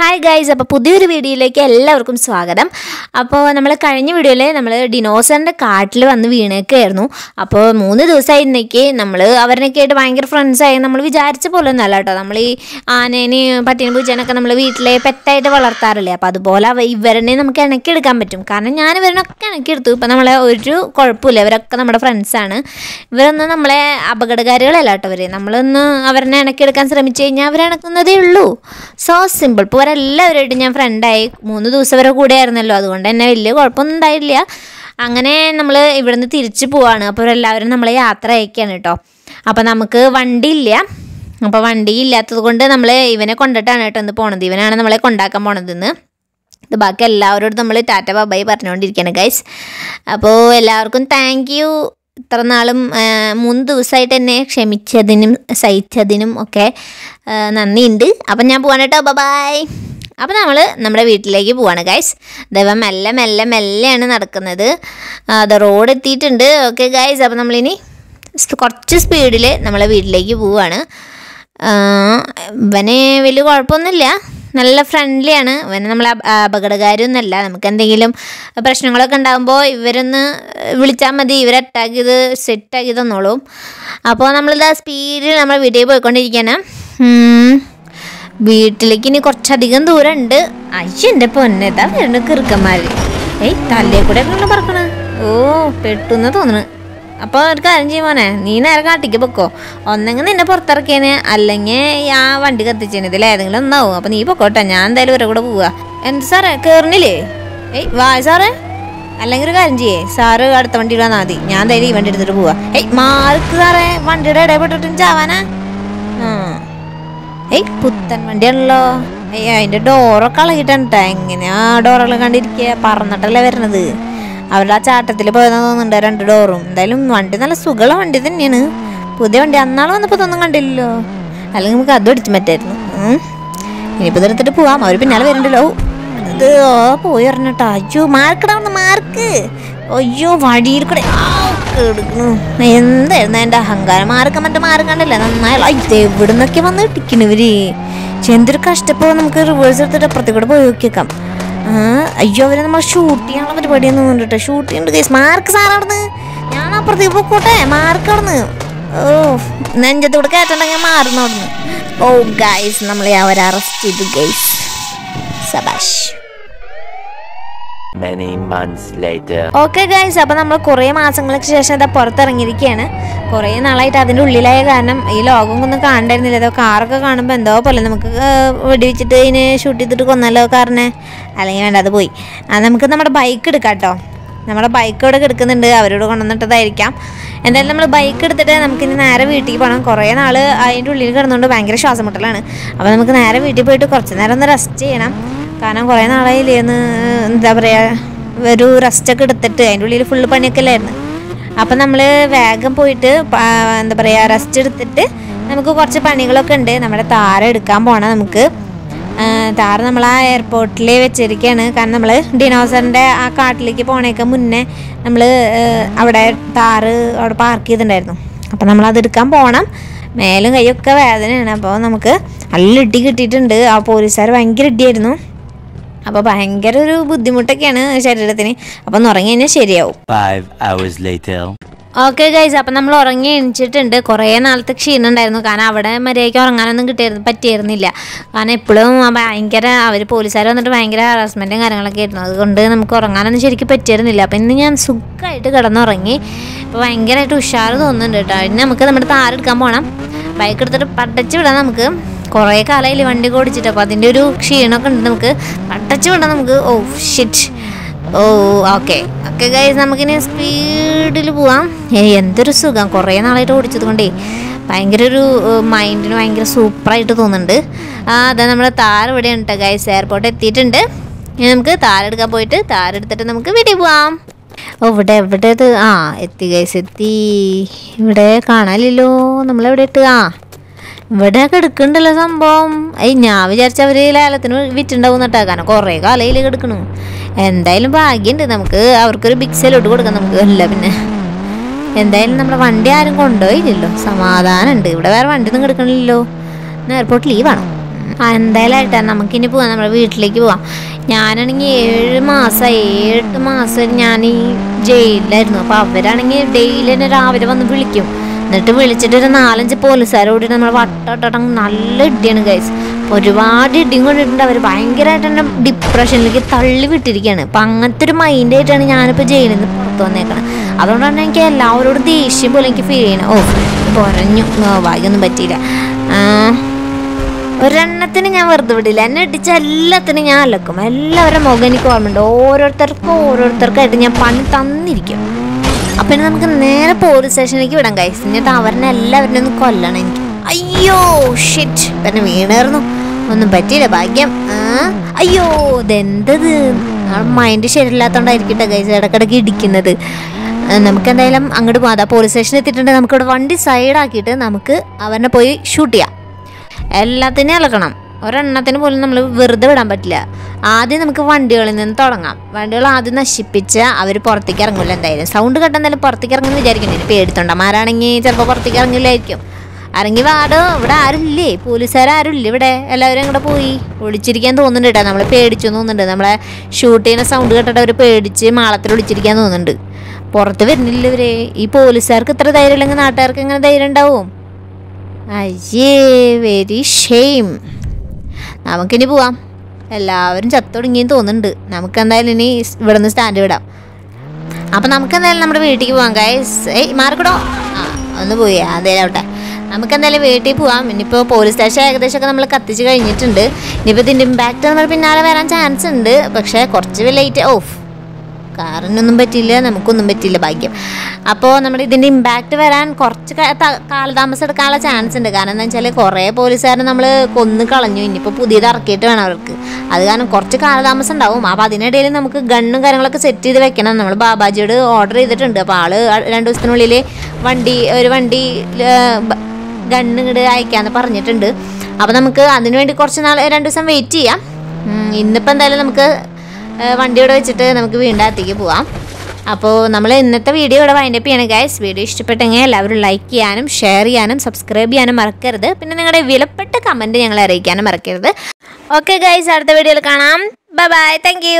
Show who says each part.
Speaker 1: Hi guys അപ്പോൾ പുതിയൊരു വീഡിയോയിലേക്ക് എല്ലാവർക്കും സ്വാഗതം. അപ്പോൾ നമ്മൾ കഴിഞ്ഞ വീഡിയോയിൽ നമ്മൾ ഡിനോസറിന്റെ കാട്ടിൽ വന്ന് വീണേക്കായിരുന്നു. അപ്പോൾ മൂന്ന് ദിവസമായിരുന്നേക്ക് നമ്മൾ അവരിനൊക്കെ ആയിട്ട് ഭയങ്കര ഫ്രണ്ട്സായി നമ്മൾ വിചാരിച്ച പോലെ ഒന്നല്ല കേട്ടോ. നമ്മൾ ഈ ആനേനെയും പട്ടീനെ പൂച്ചേനൊക്കെ നമ്മൾ വീട്ടിലെ പെറ്റായിട്ട് വളർത്താറില്ലേ? അപ്പോൾ അതുപോലെ അവ ഇവരനെ നമുക്ക് ഇണക്കിയെടുക്കാൻ പറ്റും. കാരണം ഞാൻ ഇവരനൊക്കെ ഇണക്കിയെടുത്തു. ഇപ്പോൾ നമ്മളെ ഒരു കുഴപ്പമില്ല. ഇവരൊക്കെ നമ്മുടെ ഫ്രണ്ട്സാണ് ഇവരൊന്നും നമ്മളെ അപകടകാരികളല്ല കേട്ടോ അവർ നമ്മളൊന്ന് അവരനെ ഇണക്കിയെടുക്കാൻ ശ്രമിച്ചു കഴിഞ്ഞാൽ അവരിണക്കുന്നതേ ഉള്ളൂ. സോ സിമ്പിൾ ഇപ്പോൾ ഇവരെല്ലാവരുമായിട്ട് ഞാൻ ഫ്രണ്ടായി മൂന്ന് ദിവസം വരെ കൂടെ ആയിരുന്നല്ലോ അതുകൊണ്ട് തന്നെ വലിയ കുഴപ്പമൊന്നും ഉണ്ടായില്ല. അങ്ങനെ നമ്മൾ ഇവിടുന്ന് തിരിച്ചു പോവാണ്. അപ്പോൾ എല്ലാവരും നമ്മളെ യാത്ര അയക്കുകയാണ് കേട്ടോ. അപ്പോൾ നമുക്ക് വണ്ടിയില്ല. അപ്പോൾ വണ്ടി ഇല്ലാത്തത് കൊണ്ട് നമ്മൾ ഇവനെ കൊണ്ടിട്ടാണ് കേട്ടോ ഇന്ന് പോണത്. ഇവനാണ് നമ്മളെ കൊണ്ടാക്കാൻ പോണത് ഇന്ന്. ഇത് ബാക്കി എല്ലാവരോടും നമ്മൾ ടാറ്റ ബാബായി പറഞ്ഞുകൊണ്ടിരിക്കുകയാണ് ഗൈസ് അപ്പോൾ എല്ലാവർക്കും താങ്ക് യു ഇത്ര നാളും മൂന്ന് ദിവസമായിട്ട് എന്നെ ക്ഷമിച്ചതിനും സഹിച്ചതിനും ഒക്കെ നന്ദിയുണ്ട്. അപ്പം ഞാൻ പോവാണ് കേട്ടോ. ബബായ്. അപ്പോൾ നമ്മൾ നമ്മുടെ വീട്ടിലേക്ക് പോവാണ് ഗൈസ് ദൈവം മെല്ലെ മെല്ലെ മെല്ലെയാണ് നടക്കുന്നത്. അത് റോഡ് എത്തിയിട്ടുണ്ട്. ഓക്കെ ഗൈസ് അപ്പോൾ നമ്മളിനി കുറച്ച് സ്പീഡിൽ നമ്മളെ വീട്ടിലേക്ക് പോവാണ്. ഇവന് വലിയ കുഴപ്പമൊന്നുമില്ല. നല്ല ഫ്രണ്ട്ലിയാണ് ഇവന് നമ്മൾ അപകടകാരിയൊന്നുമല്ല. നമുക്ക് എന്തെങ്കിലും പ്രശ്നങ്ങളൊക്കെ ഉണ്ടാകുമ്പോൾ ഇവരൊന്ന് വിളിച്ചാൽ മതി. ഇവരെ അറ്റാക്ക് ചെയ്ത് സെറ്റാക്കി തന്നോളും. അപ്പോൾ നമ്മളിത് സ്പീഡിൽ നമ്മൾ വീട്ടിൽ പോയിക്കൊണ്ടിരിക്കുകയാണ്. ഉം. വീട്ടിലേക്ക് ഇനി കുറച്ചധികം ദൂരം ഉണ്ട് അയ്യ എന്റെ പൊന്നേതാ വരണ കിറുക്കന്മാർ ഏയ് തല്ലേ കൂടെ കണ്ടു പറക്കണ? ഓ പെട്ടുന്ന് തോന്നണ്. അപ്പോൾ ഒരു കാര്യം ചെയ്യുമോനെ നീ നേരെ കാട്ടിക്ക് പൊക്കോ. ഒന്നെങ്കിൽ നിന്നെ പുറത്തിറക്കിയേനെ അല്ലെങ്കിൽ ആ വണ്ടി കത്തിച്ചേനെ ഇതിൽ ഏതെങ്കിലും ഒന്നാവും. അപ്പോൾ നീ പൊക്കോട്ടെ ഞാൻ എന്തായാലും ഇവരെ കൂടെ പോവാ. എന്ത് സാറേ കേറിനില്ലേ ഏയ് വായ സാറേ. അല്ലെങ്കിൽ ഒരു കാര്യം ചെയ്യേ സാറ് അടുത്ത വണ്ടിയിൽ വന്നാൽ മതി. ഞാൻ എന്തായാലും ഈ വണ്ടി എടുത്തിട്ട് പോവാ. ഏയ് മാർക്ക് സാറേ വണ്ടിയുടെ ഇടപെട്ടിട്ടും ചാവാനാ? ആ. ഏയ് പുത്തൻ വണ്ടിയാണല്ലോ. ഏയ് അതിന്റെ ഡോറൊക്കെ ഇളകിട്ടാണ് ട്ടോ. എങ്ങനെയാ ഡോറെല്ലാം കണ്ടിരിക്കുക പറന്നിട്ടല്ലേ വരണത്. അവരുടെ ആ ചാട്ടത്തിൽ പോയതെന്ന് തോന്നുന്നുണ്ട് രണ്ട് ഡോറും എന്തായാലും വണ്ടി നല്ല സുഖമുള്ള വണ്ടി തന്നെയാണ്. പുതിയ വണ്ടി അന്നാൾ വന്നപ്പോൾ ഇതൊന്നും കണ്ടില്ലല്ലോ. അല്ലെങ്കിൽ നമുക്ക് അതും അടിച്ചു പറ്റായിരുന്നു. ഇനിയിപ്പോൾ ഇതെടുത്തിട്ട് പോവാം. അവർ പിന്നാലെ വരണ്ടല്ലോ ഇത് ഓ പോയി പറഞ്ഞിട്ടോ അയ്യോ മാർക്കിടാവുന്ന മാർക്ക് അയ്യോ വഴിയിൽ കൂടെ. എന്തായിരുന്നു എന്റെ അഹങ്കാരം? മാർക്ക മറ്റേ മാർക്കണ്ടല്ലേ നന്നായി. ഇത് എവിടെ നിന്നൊക്കെ വന്ന് ഇട്ടിക്കണു ഇവർ. എന്തൊരു കഷ്ടപ്പോ നമുക്ക് റിവേഴ്സ് എടുത്തിട്ട് അപ്പുറത്തേക്ക് കൂടെ പോയി നോക്കിയേക്കാം. അയ്യോ അവരെ നമ്മൾ ഷൂട്ട് ചെയ്യാനുള്ള പരിപാടിയൊന്നും കണ്ടിട്ട് ഷൂട്ട് ചെയ്യേണ്ട കേസ് മാർക്ക് സാറാർന്ന് ഞാൻ അപ്പുറത്തേക്ക് പോയിക്കോട്ടെ മാർക്ക് അവിടുന്ന്. ഓ കൂടെ കയറ്റണ്ടെങ്കിൽ മാറുന്നു അവിടുന്ന്. ഓ ഗൈസ് നമ്മളെ അവരെ അറസ്റ്റ് ചെയ്തു ഗൈസ് സബാഷ്.
Speaker 2: Many months later.
Speaker 1: Okay guys അപ്പോൾ നമ്മൾ കുറേ മാസങ്ങൾക്ക് ശേഷം ഇതാ പുറത്തിറങ്ങിയിരിക്കുകയാണ്. കുറേ നാളായിട്ട് അതിന്റെ ഉള്ളിലായ കാരണം ഈ ലോകം ഒന്നും കാണണ്ടായിരുന്നില്ല. അതോ കാറൊക്കെ കാണുമ്പോൾ എന്തോ പോലെ നമുക്ക് വെടിവെച്ചിട്ട് ഇതിന് ഷൂട്ട് ചെയ്തിട്ട് കൊന്നല്ലോ കാറിനെ അല്ലെങ്കിൽ വേണ്ട അത് പോയി. അത് നമുക്ക് നമ്മുടെ ബൈക്ക് എടുക്കാം കേട്ടോ. നമ്മുടെ ബൈക്ക് ഇവിടെ കിടക്കുന്നുണ്ട്. അവരോട് കൊണ്ടുവന്നിട്ടതായിരിക്കാം. എന്തായാലും നമ്മൾ ബൈക്ക് എടുത്തിട്ട് നമുക്കിനി നേരെ വീട്ടിൽ പോകണം. കുറേ നാൾ അതിന്റെ ഉള്ളിൽ കിടന്നുകൊണ്ട് ഭയങ്കര ശ്വാസം മുട്ടലാണ്. അപ്പോൾ നമുക്ക് നേരെ വീട്ടിൽ പോയിട്ട് കുറച്ച് നേരം ഒന്ന് റെസ്റ്റ് ചെയ്യണം. കാരണം കുറേ നാളായില്ലേ എന്ന് എന്താ പറയുക ഒരു റെസ്റ്റൊക്കെ എടുത്തിട്ട് അതിന്റെ ഉള്ളിൽ ഫുള്ള് പണിയൊക്കെ അല്ലായിരുന്നു. അപ്പം നമ്മൾ വേഗം പോയിട്ട് എന്താ പറയുക റെസ്റ്റ് എടുത്തിട്ട് നമുക്ക് കുറച്ച് പണികളൊക്കെ ഉണ്ട്. നമ്മുടെ താര എടുക്കാൻ പോകണം നമുക്ക്. താര നമ്മൾ ആ എയർപോർട്ടിൽ വെച്ചിരിക്കുകയാണ് കാരണം നമ്മൾ ഡിനോസറിന്റെ ആ കാട്ടിലേക്ക് പോണേക്ക് മുന്നേ നമ്മൾ അവിടെ താറ് അവിടെ പാർക്ക് ചെയ്തിട്ടുണ്ടായിരുന്നു. അപ്പം നമ്മൾ അത് എടുക്കാൻ പോകണം മേലും കൈയൊക്കെ വേദനയാണ്. അപ്പോൾ നമുക്ക് നല്ല ഇടി കിട്ടിയിട്ടുണ്ട്. ആ പോലീസുകാർ ഭയങ്കര ഇടിയായിരുന്നു. അപ്പോൾ ഭയങ്കര ഒരു ബുദ്ധിമുട്ടൊക്കെയാണ് ശരീരത്തിന്. അപ്പം ഉറങ്ങി കഴിഞ്ഞാൽ ശരിയാവും. ഓക്കെ ഗൈസ് അപ്പം നമ്മൾ ഉറങ്ങി എണിച്ചിട്ടുണ്ട്. കുറേ നാളത്തെ ക്ഷീണം ഉണ്ടായിരുന്നു. കാരണം അവിടെ മര്യാദയ്ക്ക് ഉറങ്ങാനൊന്നും കിട്ടിയിരുന്നു പറ്റിയിരുന്നില്ല. കാരണം എപ്പോഴും ഭയങ്കര അവർ പോലീസുകാർ വന്നിട്ട് ഭയങ്കര ഹറാസ്മെന്റും കാര്യങ്ങളൊക്കെ ആയിരുന്നു. അതുകൊണ്ട് നമുക്ക് ഉറങ്ങാനൊന്നും ശരിക്കും പറ്റിയിരുന്നില്ല. അപ്പം ഇന്ന് ഞാൻ സുഖമായിട്ട് കിടന്നുറങ്ങി. അപ്പോൾ ഭയങ്കരമായിട്ട് ഉഷാറ് തോന്നുന്നുണ്ട് കേട്ടോ. ഇനി നമുക്ക് നമ്മുടെ താരെടുക്കാൻ പോകണം ബൈക്ക് എടുത്തിട്ട് പട്ടച്ച് വിടാം നമുക്ക്. കുറേ കാലമായില്ലേ വണ്ടി ഓടിച്ചിട്ട്. അപ്പോൾ അതിന്റെ ഒരു ക്ഷീണമൊക്കെ ഉണ്ട് നമുക്ക്. അടച്ചു വേണ്ട നമുക്ക്. Oh shit oh okay okay guys നമുക്കിനി സ്പീഡിൽ പോവാം. എന്തൊരു സുഖം. കുറേ നാളായിട്ട് ഓടിച്ചത് കൊണ്ടേ. ഭയങ്കര ഒരു മൈൻഡിന് ഭയങ്കര സൂപ്പറായിട്ട് തോന്നുന്നുണ്ട്. ആ അതെ നമ്മുടെ താർ ഇവിടെ ഉണ്ട് ഗൈസ് എയർപോർട്ട് എത്തിയിട്ടുണ്ട്. ഇനി നമുക്ക് താരെടുക്കാൻ പോയിട്ട് താരെടുത്തിട്ട് നമുക്ക് വീട്ടിൽ പോവാം. ഓ ഇവിടെ എവിടെ ഇത്? ആ എത്തി ഗൈസ് എത്തി. ഇവിടെ കാണാനില്ലല്ലോ. നമ്മളെവിടെ ഇട്ട്? ആ. ഇവിടെ കിടക്കണ്ടല്ലോ സംഭവം. ഏയ് ഞാൻ വിചാരിച്ച അവർ ലേലത്തിന് വിറ്റുണ്ടാവും കേട്ടോ കാരണം കുറേ കാലയിൽ കിടക്കണു. എന്തായാലും ഭാഗ്യമുണ്ട് നമുക്ക് അവർക്കൊരു ബിഗ് സെലോട്ട് കൊടുക്കാം നമുക്ക്. അല്ല പിന്നെ. എന്തായാലും നമ്മുടെ വണ്ടി ആരും കൊണ്ടുപോയില്ലല്ലോ. സമാധാനമുണ്ട് ഇവിടെ വേറെ വണ്ടി ഒന്നും കിടക്കണില്ലല്ലോ എയർപോർട്ട് ലീവാണോ ആ എന്തായാലും ആയിട്ടാ. നമുക്കിനി പോവാം. നമ്മുടെ വീട്ടിലേക്ക് പോവാം. ഞാനാണെങ്കിൽ ഏഴ് മാസം. ഏഴെട്ട് മാസം ഞാൻ ഈ ജയിലിലായിരുന്നു. അപ്പോൾ അവരാണെങ്കിൽ ഡെയിലി തന്നെ രാവിലെ വന്ന് വിളിക്കും. എന്നിട്ട് വിളിച്ചിട്ട് ഒരു നാലഞ്ച് പോലീസുകാരോട് നമ്മൾ വട്ടോട്ടം നല്ല ഇടിയാണ് ഗൈസ് ഒരുപാട് ഇടിയും കൊണ്ടിട്ടുണ്ട്. അവർ ഭയങ്കരമായിട്ട് തന്നെ ഡിപ്രഷനിലേക്ക് തള്ളി വിട്ടിരിക്കുകയാണ് അപ്പം അങ്ങനത്തെ ഒരു മൈൻഡായിട്ടാണ് ഞാനിപ്പോൾ ജയിലിൽ നിന്ന് പുറത്ത് വന്നേക്കുന്നത് അതുകൊണ്ടാണ് എനിക്ക് എല്ലാവരോടും ദേഷ്യം പോലെ എനിക്ക് ഫീൽ ചെയ്യണം. ഓ കുറഞ്ഞു ഭാഗ്യമൊന്നും പറ്റിയില്ല. ഒരെണ്ണത്തിന് ഞാൻ വെറുതെ വിടില്ല. എന്നെ ഇടിച്ച എല്ലാത്തിനും ഞാൻ അലക്കും. എല്ലാവരുടെ മുഖം എനിക്ക് ഓർമ്മയുണ്ട്. ഓരോരുത്തർക്കും ഓരോരുത്തർക്കായിട്ട് ഞാൻ പണി തന്നിരിക്കും. അപ്പം ഇനി നമുക്ക് നേരെ പോലീസ് സ്റ്റേഷനിലേക്ക് വിടാം കൈസ് എന്നിട്ട് അവരെ എല്ലാവരും ഒന്ന് കൊല്ലണം എനിക്ക്. അയ്യോ ഷിറ്റ് പിന്നെ വീണായിരുന്നു. ഒന്നും പറ്റിയില്ല ഭാഗ്യം. അയ്യോ ഇതെന്തത്? മൈൻഡ് ശരിയില്ലാത്തോണ്ടായിരിക്കട്ടെ കൈസ് ഇടക്കിടക്ക് ഇടിക്കുന്നത്. നമുക്ക് എന്തായാലും അങ്ങോട്ട് പോകാം പോലീസ് സ്റ്റേഷനിൽ എത്തിയിട്ടുണ്ട്. നമുക്കിവിടെ വണ്ടി സൈഡാക്കിയിട്ട് നമുക്ക് അവരെ പോയി ഷൂട്ട് ചെയ്യാം. എല്ലാത്തിനെയും ഇളക്കണം ഒരെണ്ണത്തിന് പോലും നമ്മൾ വെറുതെ വിടാൻ പറ്റില്ല. ആദ്യം നമുക്ക് വണ്ടികളിൽ നിന്ന് തുടങ്ങാം. വണ്ടികൾ ആദ്യം നശിപ്പിച്ച് അവർ പുറത്തേക്ക് ഇറങ്ങില്ല എന്തായാലും. സൗണ്ട് കേട്ട് എന്തായാലും പുറത്തേക്ക് ഇറങ്ങുമെന്ന് വിചാരിക്കുന്നു. പേടിത്തൊണ്ടമാരാണെങ്കിൽ ചിലപ്പോൾ പുറത്തേക്ക് ഇറങ്ങില്ലായിരിക്കും. ഇറങ്ങി വാടോ ഇവിടെ ആരുമില്ലേ? പോലീസുകാരും ഇല്ല ഇവിടെ? എല്ലാവരും അങ്ങോട്ട് പോയി? ഒളിച്ചിരിക്കാൻ തോന്നുന്നുണ്ട് കേട്ടോ. നമ്മൾ പേടിച്ചു തോന്നുന്നുണ്ട്. നമ്മളെ ഷൂട്ട് ചെയ്യുന്ന സൗണ്ട് കേട്ടിട്ട് അവർ പേടിച്ച് മാളത്തിൽ ഒളിച്ചിരിക്കാൻ തോന്നുന്നുണ്ട്. പുറത്ത് വരുന്നില്ല ഇവർ. ഈ പോലീസുകാർക്ക് ഇത്ര ധൈര്യം ഇല്ലെങ്കിൽ നാട്ടുകാർക്ക് എങ്ങനെ ധൈര്യം ഉണ്ടാവും? അയ്യേ വെരി ഷെയിം നമുക്കിനി പോവാം. എല്ലാവരും ചത്തൊടുങ്ങിയെന്ന് തോന്നുന്നുണ്ട്. നമുക്ക് എന്തായാലും ഇനി ഇവിടെ നിന്ന് സ്റ്റാൻഡ് വിടാം. അപ്പം നമുക്ക് എന്തായാലും നമ്മുടെ വീട്ടിലേക്ക് പോവാം ഗൈസ് ഏയ് മാർക്കടോ ആ ഒന്ന് പോയി. അതേലും നമുക്ക് എന്തായാലും വീട്ടിൽ പോവാം. ഇനിയിപ്പോൾ പോലീസ് സ്റ്റേഷൻ ഏകദേശമൊക്കെ നമ്മൾ കത്തിച്ച് കഴിഞ്ഞിട്ടുണ്ട്. ഇനിയിപ്പോൾ ഇതിന്റെ ഇമ്പാക്റ്റ് നമ്മൾ പിന്നാലെ വരാൻ ചാൻസ് ഉണ്ട്. പക്ഷേ കുറച്ച് ലേറ്റ് ഓഫ് കാറിനൊന്നും പറ്റിയില്ല നമുക്കൊന്നും പറ്റിയില്ല ഭാഗ്യം. അപ്പോൾ നമ്മുടെ ഇതിന്റെ ഇമ്പാക്റ്റ് വരാൻ കുറച്ച് കാലതാമസം എടുക്കാനുള്ള ചാൻസ് ഉണ്ട്. കാരണം എന്താ വെച്ചാൽ കുറേ പോലീസുകാരെ നമ്മൾ കൊന്നു കളഞ്ഞു. ഇനിയിപ്പോൾ പുതിയത് ഇറക്കിയിട്ട് വേണം അവർക്ക്. അത് കാരണം കുറച്ച് കാലതാമസം ഉണ്ടാവും. അപ്പോൾ അതിനിടയിൽ നമുക്ക് ഗണ്ണും കാര്യങ്ങളൊക്കെ സെറ്റ് ചെയ്ത് വെക്കണം. നമ്മൾ ബാബാജിയോട് ഓർഡർ ചെയ്തിട്ടുണ്ട്. അപ്പോൾ ആൾ രണ്ട് ദിവസത്തിനുള്ളിൽ വണ്ടി ഒരു വണ്ടി ഗണ്ണ് ഇങ്ങോട്ട് അയക്കാമെന്ന് പറഞ്ഞിട്ടുണ്ട്. അപ്പോൾ നമുക്ക് അതിനുവേണ്ടി കുറച്ച് നാൾ രണ്ട് ദിവസം വെയിറ്റ് ചെയ്യാം. ഇന്നിപ്പോൾ എന്തായാലും നമുക്ക് ഏഹ് വണ്ടി ഇവിടെ വെച്ചിട്ട് നമുക്ക് വീണ്ടും അകത്തേക്ക് പോവാം. അപ്പോൾ നമ്മൾ ഇന്നത്തെ വീഡിയോ ഇവിടെ വൈൻഡപ്പ് ചെയ്യണം ഗൈസ് വീഡിയോ ഇഷ്ടപ്പെട്ടെങ്കിൽ എല്ലാവരും ലൈക്ക് ചെയ്യാനും ഷെയർ ചെയ്യാനും സബ്സ്ക്രൈബ് ചെയ്യാനും മറക്കരുത്. പിന്നെ നിങ്ങളുടെ വിലപ്പെട്ട കമന്റ് ഞങ്ങളെ അറിയിക്കാനും മറക്കരുത്. ഓക്കെ ഗൈസ് അടുത്ത വീഡിയോയിൽ കാണാം. Bye bye thank